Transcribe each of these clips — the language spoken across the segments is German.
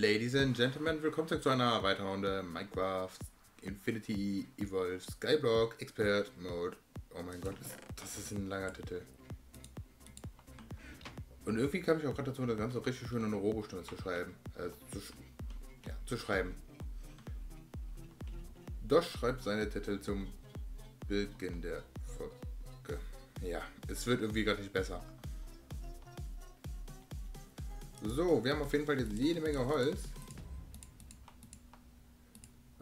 Ladies and Gentlemen, willkommen zurück zu einer weiteren Runde Minecraft Infinity Evolve Skyblock Expert Mode. Oh mein Gott, das ist ein langer Titel. Und irgendwie kam ich auch gerade dazu, das Ganze richtig schön in eine Robo-Stimme zu schreiben. Äh, zu, sch ja, zu schreiben. Dosh schreibt seine Titel zum Beginn der Folge. Ja, es wird irgendwie gerade nicht besser. So, wir haben auf jeden Fall jetzt jede Menge Holz.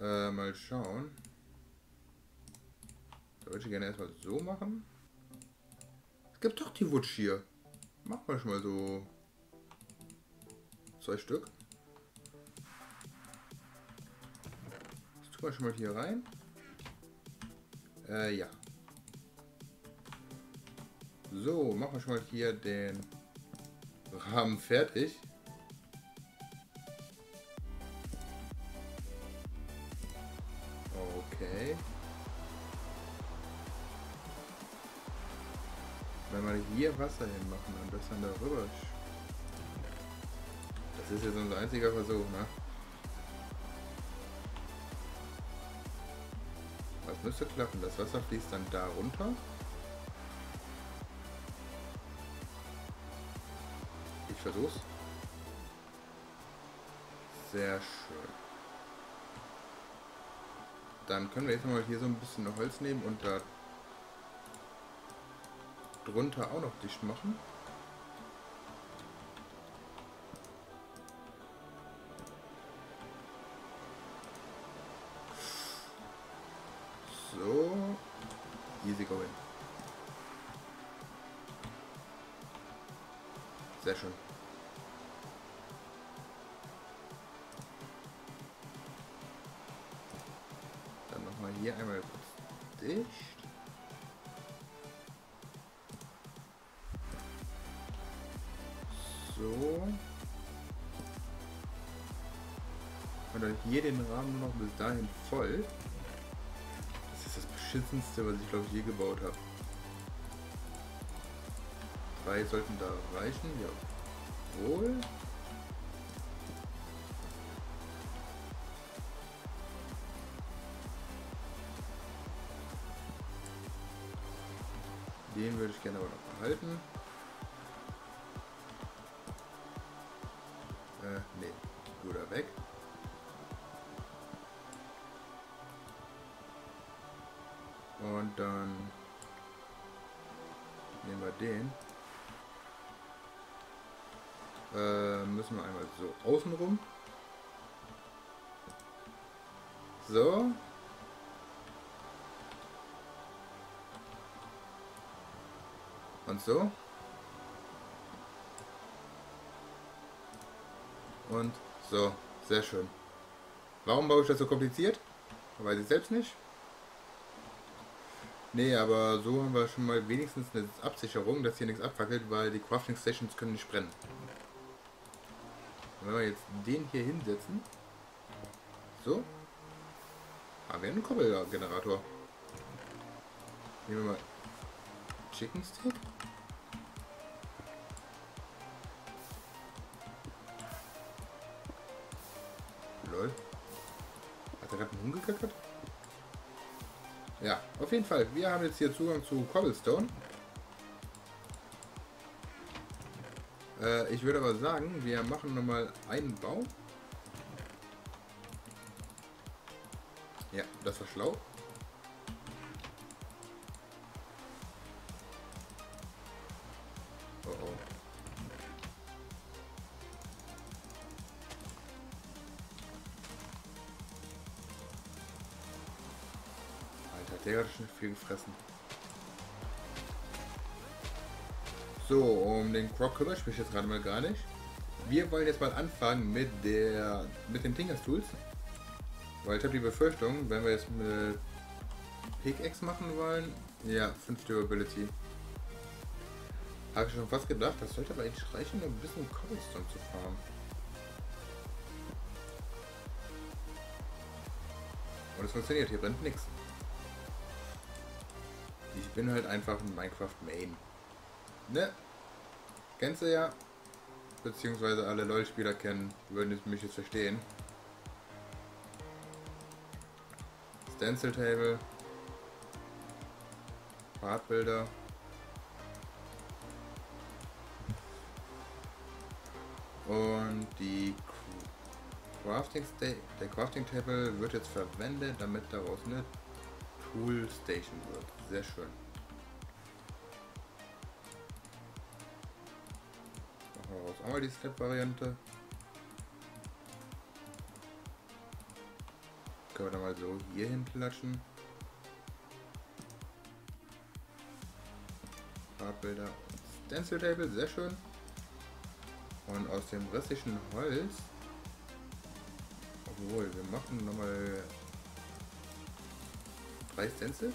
Äh, mal schauen. Da würde ich gerne erstmal so machen. Es gibt doch die Wutsch hier. Machen wir schon mal so zwei Stück. Das tun wir schon mal hier rein. Äh, ja. So, machen wir schon mal hier den Rahmen fertig. Okay. Wenn wir hier Wasser hinmachen und das dann darüber... Das ist jetzt unser einziger Versuch, ne? Was müsste klappen? Das Wasser fließt dann da runter. Ich versuch's. Sehr schön. Dann können wir jetzt mal hier so ein bisschen Holz nehmen und da drunter auch noch dicht machen. Sehr schön. Dann nochmal hier einmal kurz dicht. So. Und dann hier den Rahmen noch bis dahin voll. Das ist das beschissenste, was ich glaube ich je gebaut habe. Drei sollten da reichen, jawohl. Den würde ich gerne aber noch behalten. Äh, nee, guter weg. Und dann nehmen wir den. Äh, müssen wir einmal so außen rum. So. Und so. Und so. Sehr schön. Warum baue ich das so kompliziert? Weiß ich selbst nicht. Nee, aber so haben wir schon mal wenigstens eine Absicherung, dass hier nichts abfackelt, weil die Crafting Stations können nicht brennen. Wenn wir jetzt den hier hinsetzen. So. Haben wir einen Koppelgenerator. Nehmen wir mal Chicken Steak. Lol. Hat er gerade einen Huhn gekackert? Ja, auf jeden Fall. Wir haben jetzt hier Zugang zu Cobblestone. Äh, ich würde aber sagen, wir machen nochmal einen Bau. Ja, das war schlau. Oh oh. Alter, der hat schon viel gefressen. So, um den Croc kümmere ich mich jetzt gerade mal gar nicht. Wir wollen jetzt mal anfangen mit der mit den Tingers Tools. Weil ich habe die Befürchtung, wenn wir jetzt mit Pickaxe machen wollen, ja, 5 Durability. Habe ich schon fast gedacht, das sollte aber eigentlich reichen, ein bisschen Cobblestone zu farmen. Und es funktioniert, hier brennt nichts. Ich bin halt einfach ein Minecraft Main. Ne? Kennst du ja. beziehungsweise alle LOL-Spieler kennen, würden mich jetzt verstehen. Stencil Table, Partbilder. Und die Crafting der Crafting Table wird jetzt verwendet, damit daraus eine Tool Station wird. Sehr schön. Einmal die Step-Variante. Können wir dann mal so hier hinklatschen. Farbbilder Stencil Table, sehr schön. Und aus dem restlichen Holz, obwohl, wir machen nochmal drei Stencils.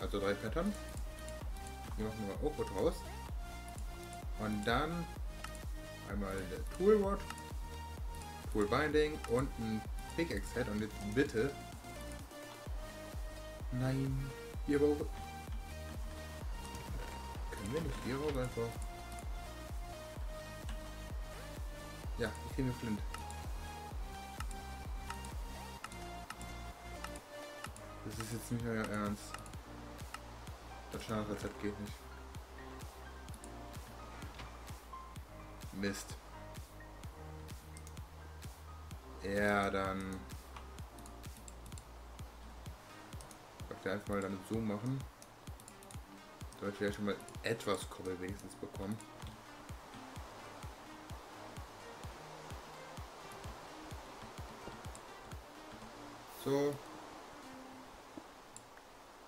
Also drei Pattern. Hier machen wir auch was raus. Und dann einmal der Tool Rod, Tool Binding und ein Pickaxe Head. Und jetzt bitte. Nein, hier brauche Können wir nicht hier raus einfach. Ja, ich kriege Flint. Das ist jetzt nicht euer Ernst. Das Standardrezept geht nicht. Mist. Ja, dann... Ich einfach mal damit so machen. Damit wir ja schon mal etwas Kobbel wenigstens bekommen. So,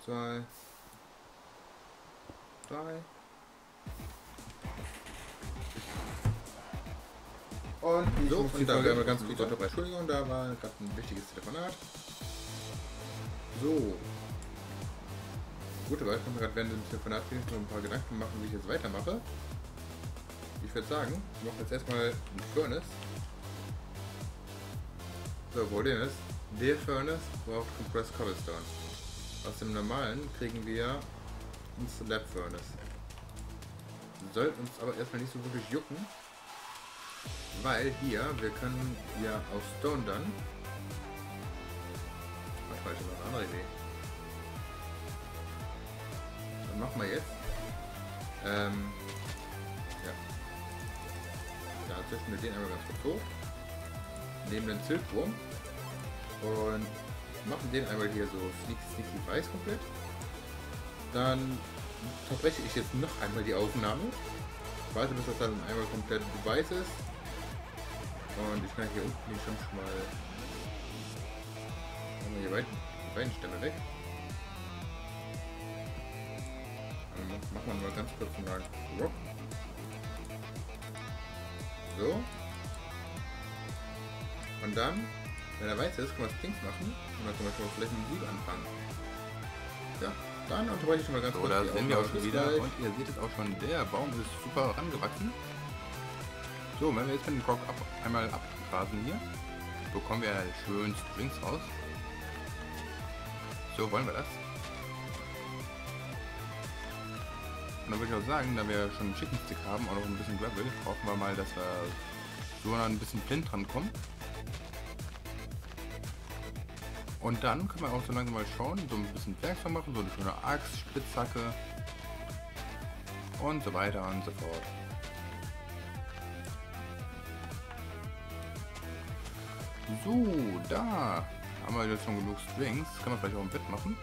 zwei, drei. Und so, und da werden wir ganz kurz unterbrechen. Entschuldigung, da war gerade ein wichtiges Telefonat. So. Gut, aber ich kann mir gerade während dem Telefonat noch ein paar Gedanken machen, wie ich jetzt weitermache. Ich würde sagen, ich mache jetzt erstmal ein Furnace. So, Problem ist, der Furnace braucht Compressed Cobblestone. Aus dem normalen kriegen wir ein Slab Furnace. Soll uns aber erstmal nicht so wirklich jucken, weil hier, wir können ja aus Stone dann. Manchmal ist noch eine andere Idee. Dann machen wir jetzt. Ähm, ja. Da züchten wir den einmal ganz kurz hoch. Nehmen den Ziltwurm und machen den einmal hier so sneaky, sneaky weiß komplett. Dann verbreche ich jetzt noch einmal die Aufnahme. Warte, bis das dann einmal komplett weiß ist. Und ich kann hier unten die schon mal machen die beiden Stämme weg. Dann machen wir mal ganz kurz mal Rock. So. Und dann wenn er weiß ist, kann man Strings machen und dann können wir vielleicht mit Sieg anfangen. Ja, dann unterbreche ich schon mal ganz so, kurz. Da sind wir auch schon wieder gleich. und ihr seht es auch schon, der Baum ist super rangewachsen. So, wenn wir jetzt mit dem Rock ab, einmal abgrasen hier, bekommen wir schön Strings raus. So, wollen wir das? Und dann würde ich auch sagen, da wir schon einen Chicken Stick haben, auch noch ein bisschen Gravel, hoffen wir mal, dass wir so noch ein bisschen Flint dran kommen. Und dann können wir auch so langsam mal schauen, so ein bisschen Werkzeug machen, so eine schöne Axt, Spitzhacke und so weiter und so fort. So, da haben wir jetzt schon genug Strings. Kann man vielleicht auch ein Bett machen.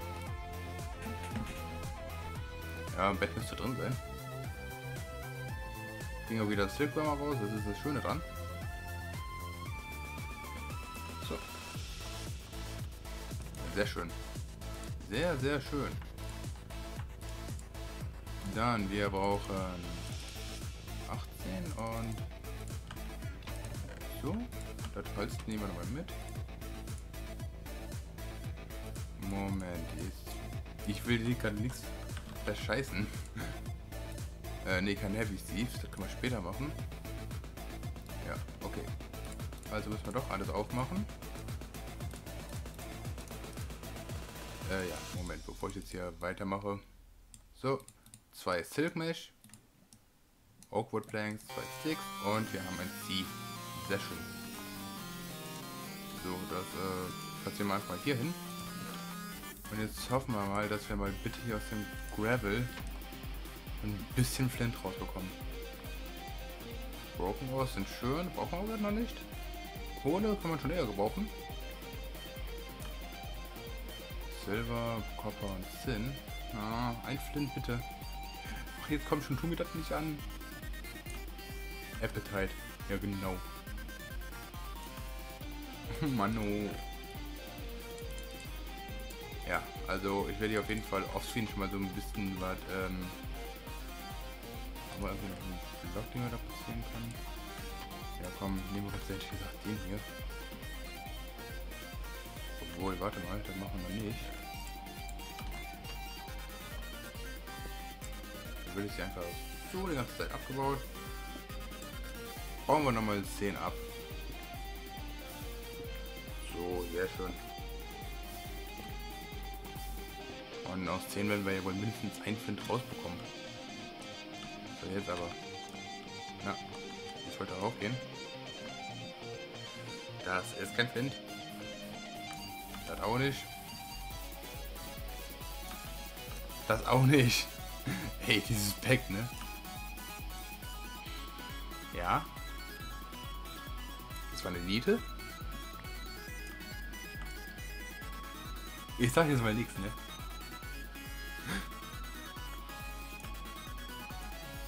Ja, ein Bett müsste drin sein. Ging auch wieder Silkwormer raus, das ist das Schöne dran. Sehr schön. Sehr, sehr schön. Dann, wir brauchen 18 und so. Das Holz nehmen wir nochmal mit. Moment, ist. Ich will hier gerade nichts verscheißen. äh, ne, kein Heavy Thieves, das können wir später machen. Ja, okay. Also müssen wir doch alles aufmachen. Äh, ja, Moment, bevor ich jetzt hier weitermache. So, zwei Silk Mesh, Oakwood Planks, zwei Sticks und wir haben ein Sieve. Sehr schön. So, das äh, platzieren wir einfach mal hier hin. Und jetzt hoffen wir mal, dass wir mal bitte hier aus dem Gravel ein bisschen Flint rausbekommen. Broken Ores sind schön, brauchen wir aber noch nicht. Kohle kann man schon eher gebrauchen. Silber, Copper und Zinn. Ah, ein Flint bitte. Ach, jetzt kommt schon, tu mir das nicht an. Appetite. Ja, genau. Mano. Ja, also ich werde hier auf jeden Fall offscreen schon mal so ein bisschen was, ähm, aber irgendwie den wir da passieren können. Ja komm, nehmen wir tatsächlich gesagt den hier. Obwohl, warte mal, das machen wir nicht. Dann will ich sie einfach so die ganze Zeit abgebaut. Bauen wir nochmal 10 ab. So, sehr schön. Und aus 10 werden wir ja wohl mindestens ein Flint rausbekommen. So, jetzt aber. Na, ich wollte raufgehen. Das ist kein Flint. Das auch nicht. Das auch nicht. Hey, dieses Pack, ne? Ja. Das war eine Niete. Ich sag jetzt mal nichts, ne?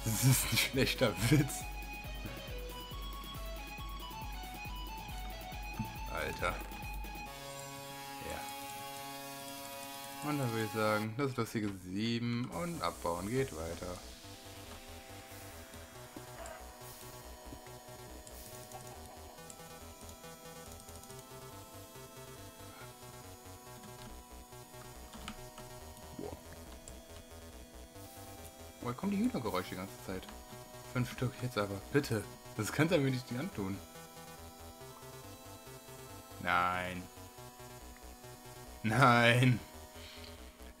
Das ist ein schlechter Witz. Sagen, das lustige 7 und abbauen geht weiter. Woher kommen die Hühnergeräusche die ganze Zeit? Fünf Stück jetzt aber. Bitte. Das kannst du mir nicht antun. Nein. Nein.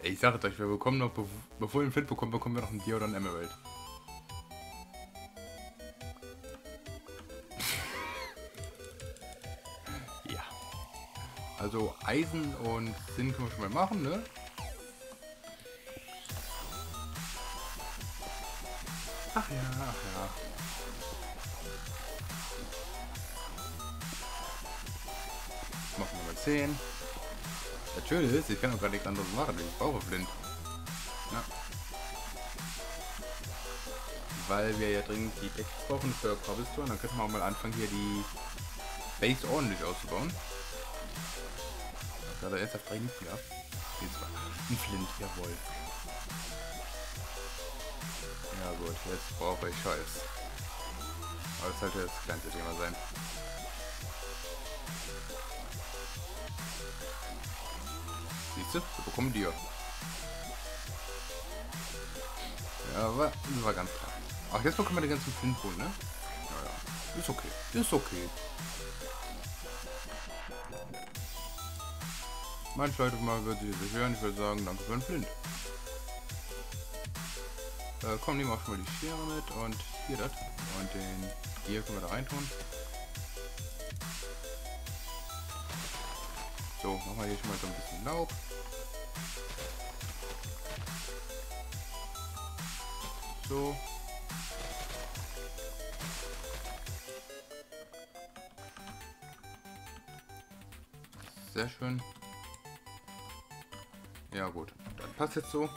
Ey, ich sage euch, wir bekommen noch, bev bevor wir einen Flint bekommen, bekommen wir noch einen Dia oder einen Emerald. ja. Also Eisen und Sinn können wir schon mal machen, ne? Ach ja, ach ja. Machen wir mal 10. Schöne ist, ich kann auch gar nichts anderes machen. Ich brauche Flint. Ja. Weil wir ja dringend die Decks brauchen für Cobblestone. Dann könnten wir auch mal anfangen, hier die Base ordentlich auszubauen. Da hat er erst auf drei Minuten gehabt. Jetzt war ein Flint, jawohl. Ja gut, jetzt brauche ich Scheiß. Aber das sollte das kleinste Thema sein. Siehst? Wir bekommen dir. Ja, aber das war ganz klar. Ach, jetzt bekommen wir den ganzen Flintboden, ne? Naja, ist okay. Ist okay. Manche Leute mal würde sie sich hören. Ich würde sagen, danke für den Flint. Äh, komm, nehmen wir auch schon mal die Schere mit und hier das. Und den hier können wir da reintun. So, machen wir hier schon mal so ein bisschen Laub. So. Sehr schön. Ja gut, dann passt jetzt so.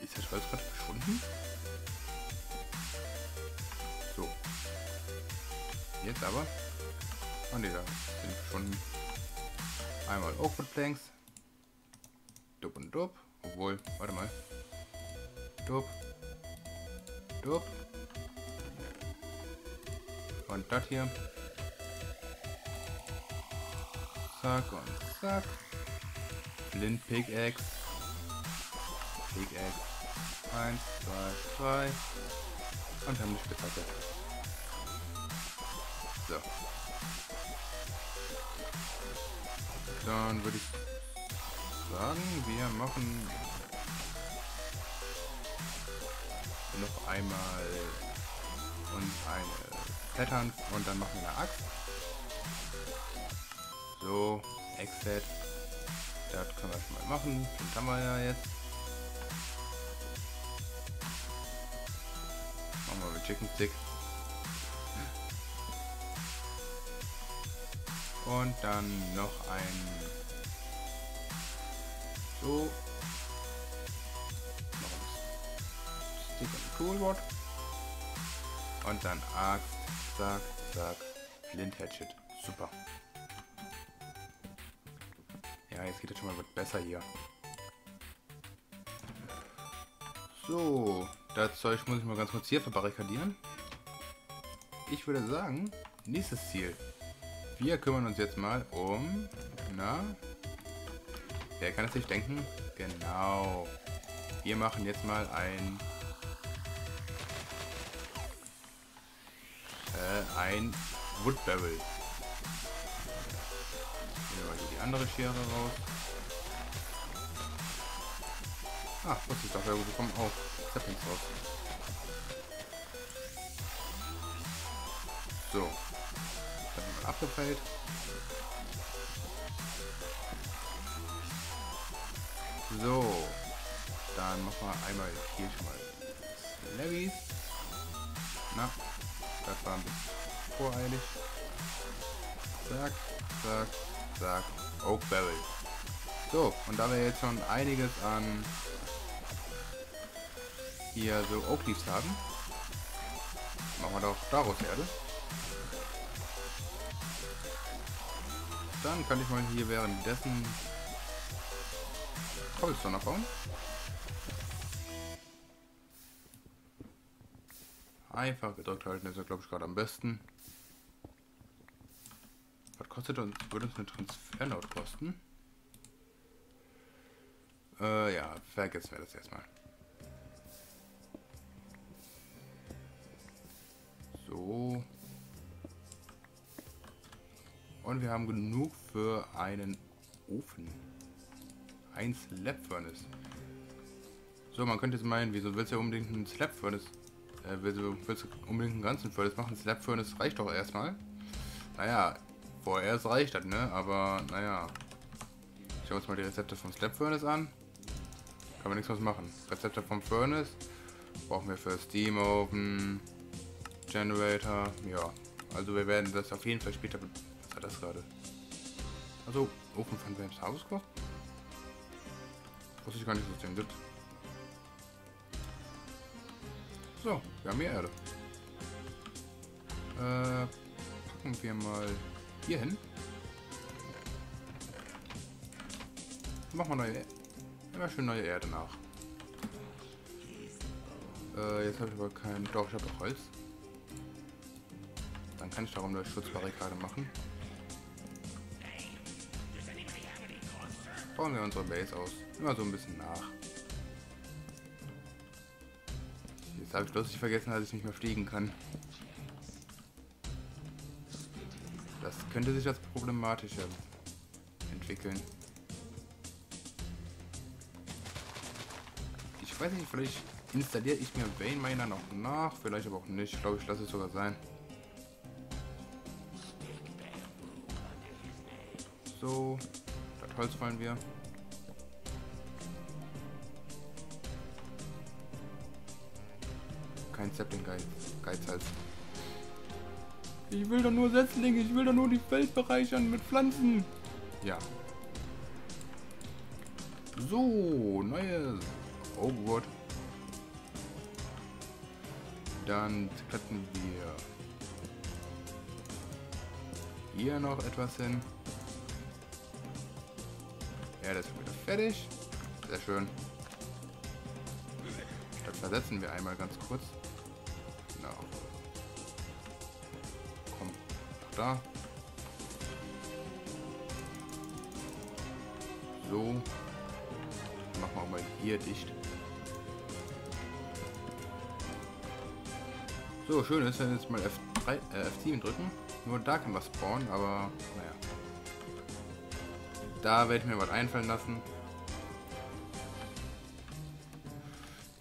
Ist das Holz gerade verschwunden? Jetzt aber. Oh ne, da sind verschwunden. Einmal Oakwood Planks. Dub und Dub. Obwohl, warte mal. Dub. Dub. Und das hier. Zack und zack. Flint Pickaxe. Pickaxe. Eins, zwei, drei. Und haben die Spitzhacke. Dann würde ich sagen, wir machen noch einmal und eine Pattern und dann machen wir eine Axt. So, Exit. Das können wir schon mal machen. Den haben wir ja jetzt. Machen wir mit Chicken Stick. Und dann noch ein so noch ein Stick und Toolboard und dann Axt, zack, zack, Flint Hatchet, super. Ja, jetzt geht es schon mal besser hier. So, das Zeug muss ich mal ganz kurz hier verbarrikadieren. Ich würde sagen, nächstes Ziel. Wir kümmern uns jetzt mal um... Na? Wer kann es sich denken? Genau. Wir machen jetzt mal ein... Äh, ein Woodbarrel. Nehmen wir die andere Schere raus. Ah, wusste ich doch, wir bekommen auch Saplings raus. So, abgefeilt. So, dann machen wir einmal hier schon mal Levis. Na, das war ein bisschen voreilig. Zack, zack, zack. Oak Barrel. So, und da wir jetzt schon einiges an hier so Oak Leaves haben, machen wir doch daraus Erde. Dann kann ich mal hier währenddessen Cobblestone abbauen. Einfach gedrückt halten ist ja glaube ich gerade am besten. Was kostet uns, würde uns eine Transferlaut kosten? Äh, ja, vergessen wir das erstmal. So. Und wir haben genug für einen Ofen. Ein Slab Furnace. So, man könnte jetzt meinen, wieso willst du unbedingt einen Slab Furnace? Äh, willst du, willst du unbedingt einen ganzen Furnace machen? Slab Furnace reicht doch erstmal. Naja, vorerst reicht das, ne? Aber, naja. Schauen wir uns mal die Rezepte vom Slab Furnace an. Kann man nichts was machen. Rezepte vom Furnace brauchen wir für Steam Oven, Generator, ja. Also wir werden das auf jeden Fall später war das gerade? Also, Ofen von Babes Haus gemacht? Wusste ich gar nicht, es den gibt. So, wir haben mehr Erde. Äh, packen wir mal hier hin. Machen wir neue, immer schön neue Erde nach. Äh, jetzt habe ich aber kein, doch ich habe auch Holz. Dann kann ich darum eine Schutzbarrikade machen. Bauen wir unsere Base aus. Immer so ein bisschen nach. Jetzt habe ich lustig vergessen, dass ich nicht mehr fliegen kann. Das könnte sich als problematischer entwickeln. Ich weiß nicht, vielleicht installiere ich mir Vein Miner noch nach, vielleicht aber auch nicht. Ich glaube, ich lasse es sogar sein. So, Holz wollen wir. Kein Zeppelin Geizhals. Ich will doch nur Setzlinge, ich will doch nur die Welt bereichern mit Pflanzen. Ja. So, neues Overwood. Dann kletten wir hier noch etwas hin. Ja, das ist wieder fertig. Sehr schön. Das versetzen wir einmal ganz kurz. Genau. Komm, da. So. Machen wir mal hier dicht. So, schön ist, wenn jetzt mal F3, äh, F7 drücken. Nur da kann was spawnen, aber naja. Da werde ich mir was einfallen lassen.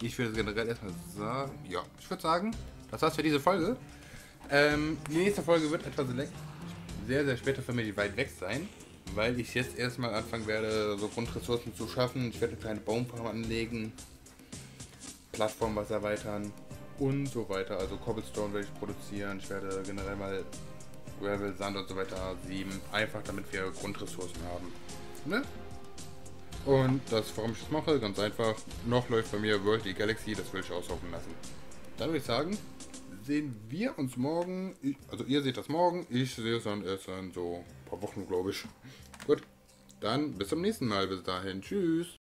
Ich würde generell erstmal sagen, ja, ich würde sagen, das war's für diese Folge. Ähm, die nächste Folge wird etwas sehr, sehr später für mich weit weg sein, weil ich jetzt erstmal anfangen werde, so Grundressourcen zu schaffen. Ich werde eine kleine Baumfarm anlegen, Plattform was erweitern und so weiter. Also Cobblestone werde ich produzieren. Ich werde generell mal Gravel, Sand und so weiter sieben, einfach damit wir Grundressourcen haben. Ne? Und das, warum ich das mache, ganz einfach, noch läuft bei mir World the Galaxy, das will ich auslaufen lassen. Dann würde ich sagen, sehen wir uns morgen, ich, also ihr seht das morgen, ich sehe es dann erst in so ein paar Wochen, glaube ich. Gut, dann bis zum nächsten Mal, bis dahin, tschüss.